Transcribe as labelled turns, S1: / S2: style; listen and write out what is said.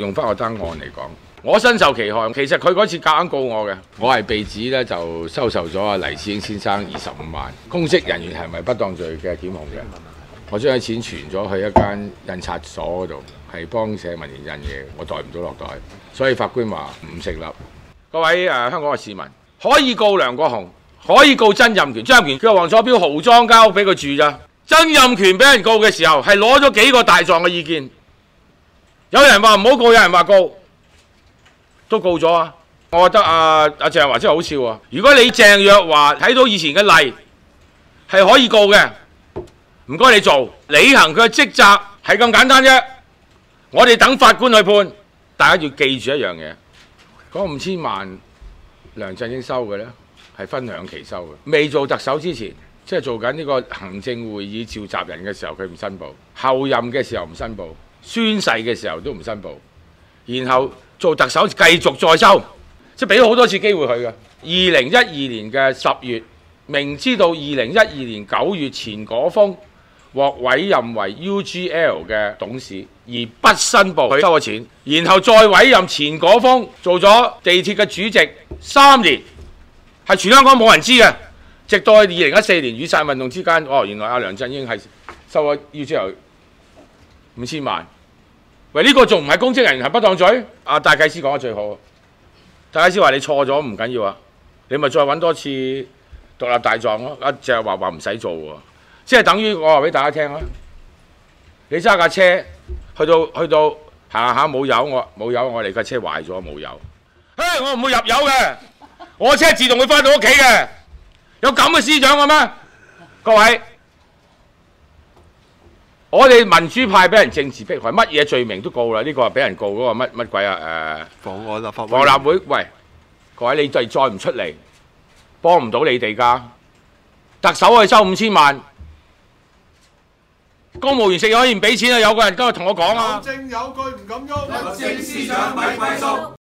S1: 用翻個單案嚟講，我身受其害。其實佢嗰次夾硬告我嘅，我係被指咧就收受咗阿黎智英先生二十五萬，公職人員係咪不當罪嘅檢控嘅？我將啲錢存咗去一間印刷所嗰度，係幫社民連印嘢，我袋唔到落袋，所以法官話唔成立。各位誒、香港嘅市民，可以告梁國雄，可以告曾蔭權，曾蔭權叫黃楚標豪莊交俾佢住咋？曾蔭權俾人告嘅時候係攞咗幾個大狀嘅意見，有人話唔好告，有人話告，都告咗啊！我覺得阿阿鄭若驊真係好笑啊！如果你鄭若華睇到以前嘅例係可以告嘅。唔該你做，履行佢嘅職責係咁簡單啫。我哋等法官去判，大家要記住一樣嘢，嗰五千萬梁振英收嘅呢係分兩期收嘅。未做特首之前，即係做緊呢個行政會議召集人嘅時候，佢唔申報；後任嘅時候唔申報，宣誓嘅時候都唔申報。然後做特首繼續再收，即係俾咗好多次機會佢嘅。二零一二年嘅十月，明知道二零一二年九月前嗰封。獲委任為 UGL 嘅董事，而不申報佢收咗錢，然後再委任前果豐做咗地鐵嘅主席三年，係全香港冇人知嘅。直到二零一四年雨傘運動之間，哦，原來阿梁振英係收咗 UGL 五千萬。喂，呢個仲唔係公職人員係不當罪？阿戴啟思講得最好，戴啟思話你錯咗唔緊要啊，你咪再揾多次獨立大狀咯。阿鄭話話唔使做喎。即係等於我話俾大家聽啦，你揸架車去到去到行下冇油，我冇油，我哋架車壞咗冇油。嘿，我唔會入油嘅，我車自動會翻到屋企嘅。有咁嘅司長嘅咩？各位，我哋民主派俾人政治迫害，乜嘢罪名都告啦。呢個係俾人告嗰個乜乜鬼啊？誒，
S2: 妨礙立法會。
S1: 房立會，喂，各位你哋再唔出嚟，幫唔到你哋㗎。特首可以收五千萬。公務員食嘢可以唔俾錢啊！有個人今日同我講啊，
S2: 正有據唔敢喐，
S3: 律政司長咪鬼叔。